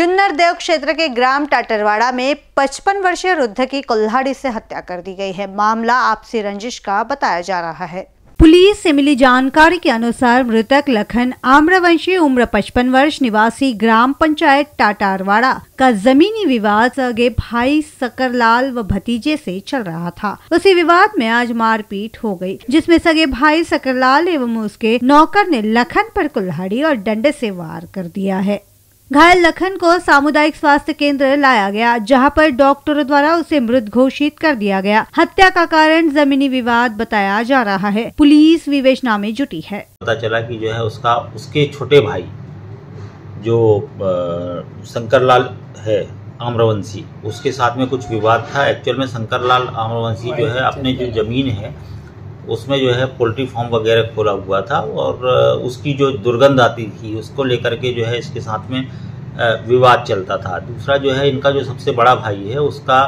जुन्नर देव क्षेत्र के ग्राम टाटरवाड़ा में 55 वर्षीय वृद्ध की कुल्हाड़ी से हत्या कर दी गई है। मामला आपसी रंजिश का बताया जा रहा है। पुलिस से मिली जानकारी के अनुसार मृतक लखन आम्रवंशी, उम्र 55 वर्ष, निवासी ग्राम पंचायत टाटारवाड़ा का जमीनी विवाद सगे भाई सकरलाल व भतीजे से चल रहा था। उसी विवाद में आज मारपीट हो गई, जिसमें सगे भाई सकरलाल एवं उसके नौकर ने लखन पर कुल्हाड़ी और डंडे से वार कर दिया है। घायल लखन को सामुदायिक स्वास्थ्य केंद्र लाया गया, जहाँ पर डॉक्टरों द्वारा उसे मृत घोषित कर दिया गया। हत्या का कारण जमीनी विवाद बताया जा रहा है। पुलिस विवेचना में जुटी है। पता चला कि जो है उसका, उसके छोटे भाई, जो शंकरलाल है, आम्रवंशी, उसके साथ में कुछ विवाद था। एक्चुअल में शंकरलाल आम्रवंशी जो है, अपने जो ज़मीन है उसमें जो है पोल्ट्री फार्म वगैरह खोला हुआ था और उसकी जो दुर्गंध आती थी, उसको लेकर के जो है इसके साथ में विवाद चलता था। दूसरा जो है इनका जो सबसे बड़ा भाई है, उसका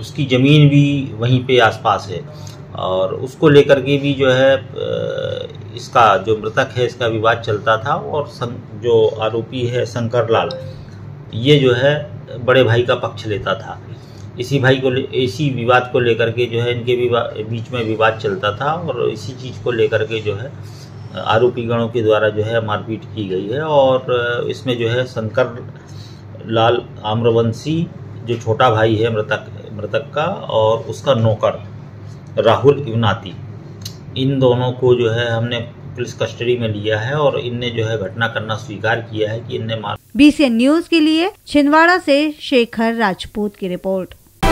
उसकी ज़मीन भी वहीं पे आसपास है और उसको लेकर के भी जो है इसका जो मृतक है, इसका विवाद चलता था और जो आरोपी है शंकर लाल ये जो है बड़े भाई का पक्ष लेता था। इसी भाई को इसी विवाद को लेकर के जो है इनके बीच में विवाद चलता था और इसी चीज़ को लेकर के जो है आरोपी गणों के द्वारा जो है मारपीट की गई है और इसमें जो है शंकर लाल आम्रवंशी जो छोटा भाई है मृतक मृतक का और उसका नौकर राहुल इवनाती, इन दोनों को जो है हमने पुलिस कस्टडी में लिया है और इनने जो है घटना करना स्वीकार किया है कि इनने मार बीसीएन न्यूज़ के लिए छिंदवाड़ा से शेखर राजपूत की रिपोर्ट।